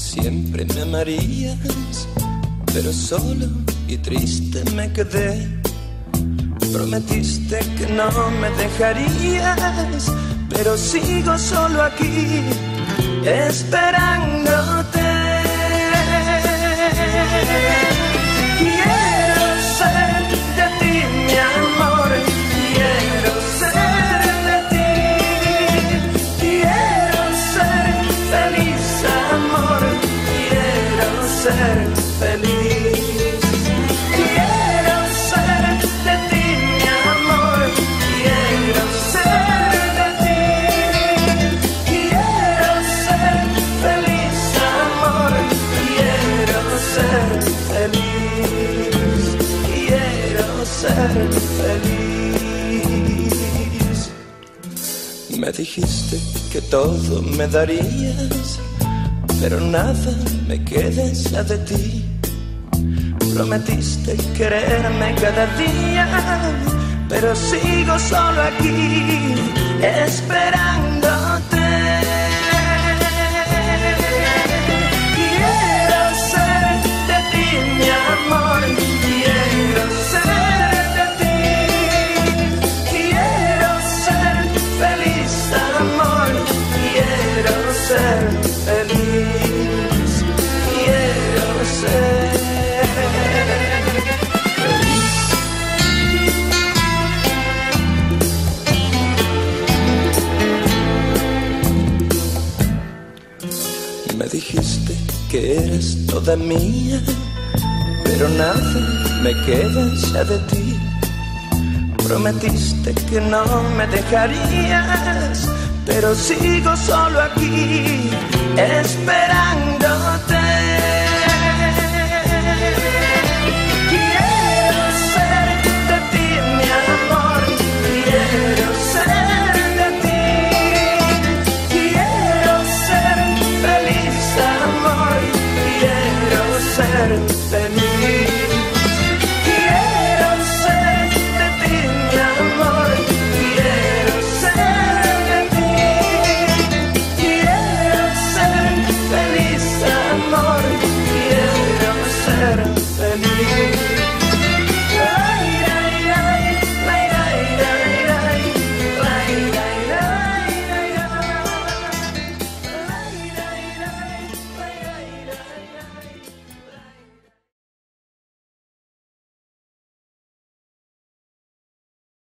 siempre me amarías, pero solo y triste me quedé. Prometiste que no me dejarías, pero sigo solo aquí, esperándote. Feliz. Quiero ser de ti, mi amor, quiero ser de ti. Quiero ser feliz, amor, quiero ser feliz. Quiero ser feliz. Me dijiste que todo me darías, pero nada me queda de ti. Prometiste quererme cada día, pero sigo solo aquí, esperándote. Me dijiste que eres toda mía, pero nada me queda ya de ti. Prometiste que no me dejarías, pero sigo solo aquí, esperándote.